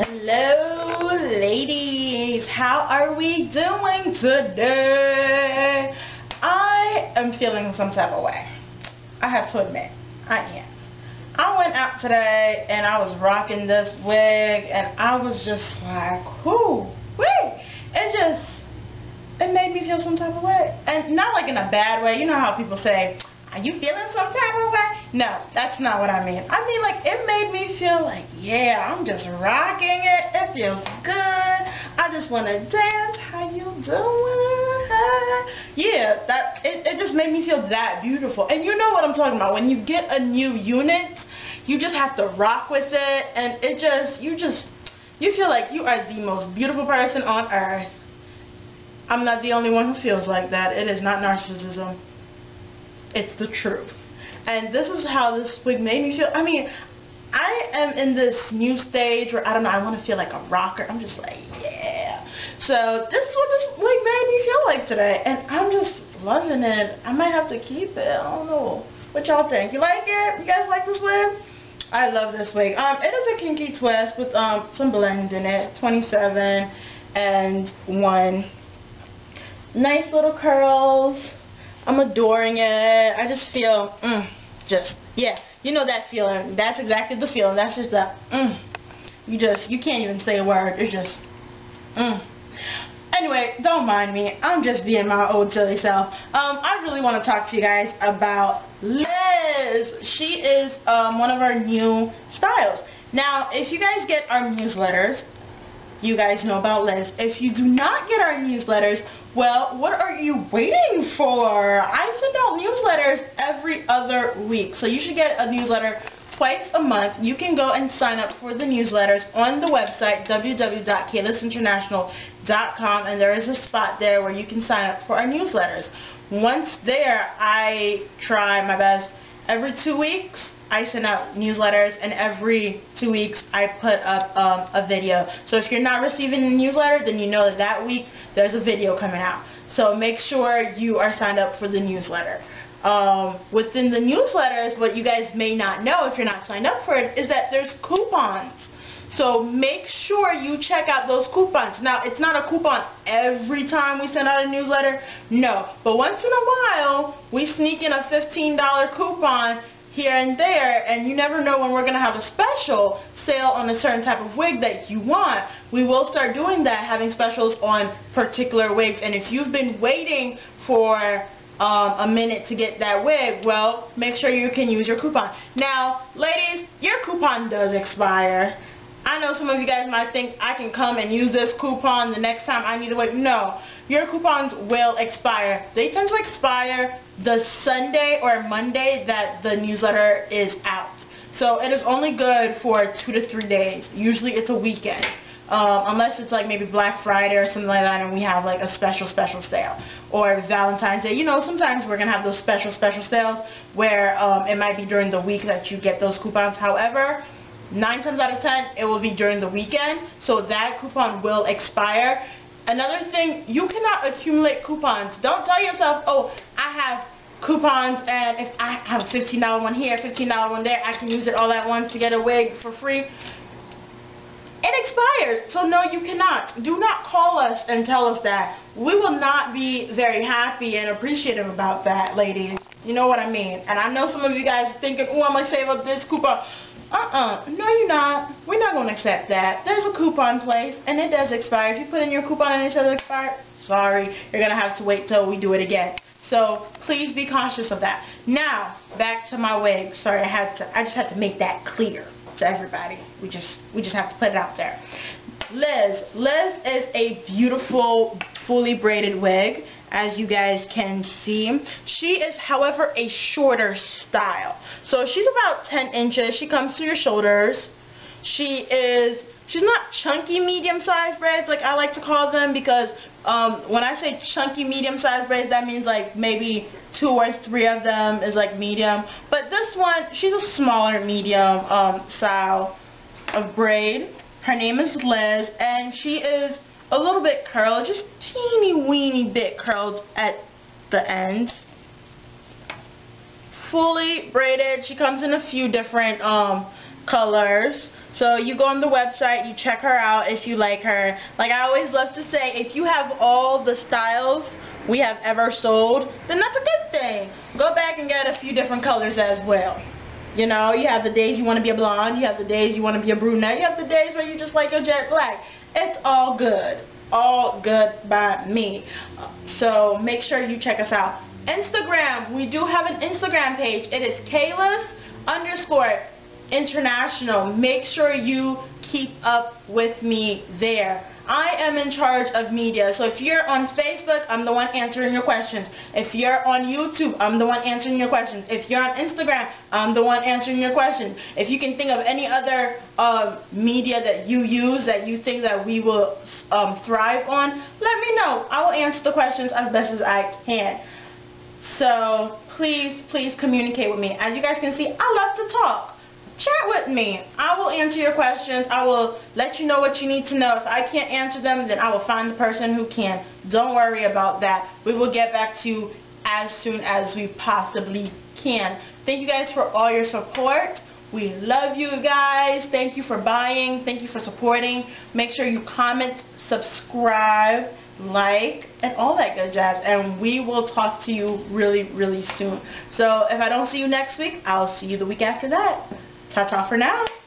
Hello ladies, how are we doing today? I am feeling some type of way. I have to admit, I am. I went out today and I was rocking this wig and I was just like, whoo, wait. It just, it made me feel some type of way. And not like in a bad way. You know how people say, are you feeling some type of? No, that's not what I mean. I mean, like, it made me feel like, yeah, I'm just rocking it. It feels good. I just want to dance. How you doing? Yeah, that it, it just made me feel that beautiful. And you know what I'm talking about. When you get a new unit, you just have to rock with it. And it just, you just, you feel like you are the most beautiful person on earth. I'm not the only one who feels like that. It is not narcissism. It's the truth. And this is how this wig made me feel. I mean, I am in this new stage where, I don't know, I want to feel like a rocker. I'm just like, yeah. So this is what this wig made me feel like today. And I'm just loving it. I might have to keep it. I don't know. What y'all think? You like it? You guys like this wig? I love this wig. Um, it is a kinky twist with um some blend in it. 27 and 1. Nice little curls. I'm adoring it. I just feel, mm, just, yeah. You know that feeling. That's exactly the feeling. That's just that, mm. You just, you can't even say a word. It's just, mm. Anyway, don't mind me. I'm just being my old silly self. Um, I really want to talk to you guys about Liz. She is um, one of our new styles. Now, if you guys get our newsletters, you guys know about Liz. If you do not get our newsletters, well, what are you waiting for? I send out newsletters every other week. So you should get a newsletter twice a month. You can go and sign up for the newsletters on the website www.kaylisinternational.com and there is a spot there where you can sign up for our newsletters. Once there, I try my best every two weeks I send out newsletters and every two weeks I put up um, a video. So if you're not receiving the newsletter, then you know that that week there's a video coming out. So make sure you are signed up for the newsletter. Um, within the newsletters, what you guys may not know if you're not signed up for it is that there's coupons. So make sure you check out those coupons. Now, it's not a coupon every time we send out a newsletter. No. But once in a while, we sneak in a $15 coupon here and there and you never know when we're going to have a special sale on a certain type of wig that you want. We will start doing that, having specials on particular wigs. And if you've been waiting for um, a minute to get that wig, well, make sure you can use your coupon. Now, ladies, your coupon does expire. I know some of you guys might think I can come and use this coupon the next time I need a wig. No, your coupons will expire. They tend to expire the Sunday or Monday that the newsletter is out. So it is only good for two to three days. Usually it's a weekend. Um, unless it's like maybe Black Friday or something like that and we have like a special special sale or Valentine's Day you know sometimes we're gonna have those special special sales where um, it might be during the week that you get those coupons however nine times out of ten it will be during the weekend so that coupon will expire Another thing, you cannot accumulate coupons. Don't tell yourself, oh, I have coupons and if I have a $15 one here, $15 one there, I can use it all at once to get a wig for free. It expires, so no you cannot. Do not call us and tell us that. We will not be very happy and appreciative about that, ladies. You know what I mean? And I know some of you guys are thinking, oh, I'm going to save up this coupon. Uh-uh. No, you're not. We're not going to accept that. There's a coupon place, and it does expire. If you put in your coupon and it says expire, sorry, you're going to have to wait till we do it again. So please be cautious of that. Now, back to my wig. Sorry, I had to. I just had to make that clear to everybody. We just we just have to put it out there. Liz. Liz is a beautiful, fully braided wig as you guys can see. She is, however, a shorter style. So she's about 10 inches. She comes to your shoulders. She is, she's not chunky medium-sized braids like I like to call them because um, when I say chunky medium-sized braids, that means like maybe two or three of them is like medium. But this one, she's a smaller medium um, style of braid. Her name is Liz, and she is a little bit curled, just teeny weeny bit curled at the ends. Fully braided. She comes in a few different um, colors. So you go on the website, you check her out if you like her. Like I always love to say, if you have all the styles we have ever sold, then that's a good thing. Go back and get a few different colors as well. You know, you have the days you want to be a blonde, you have the days you want to be a brunette, you have the days where you just like your jet black. It's all good. All good by me. So make sure you check us out. Instagram, we do have an Instagram page. It is Kaylis underscore international. Make sure you keep up with me there. I am in charge of media. So if you're on Facebook, I'm the one answering your questions. If you're on YouTube, I'm the one answering your questions. If you're on Instagram, I'm the one answering your questions. If you can think of any other um, media that you use that you think that we will um, thrive on, let me know. I will answer the questions as best as I can. So please, please communicate with me. As you guys can see, I love to talk chat with me. I will answer your questions. I will let you know what you need to know. If I can't answer them, then I will find the person who can. Don't worry about that. We will get back to you as soon as we possibly can. Thank you guys for all your support. We love you guys. Thank you for buying. Thank you for supporting. Make sure you comment, subscribe, like, and all that good jazz. And we will talk to you really, really soon. So if I don't see you next week, I'll see you the week after that. Ta-ta for now.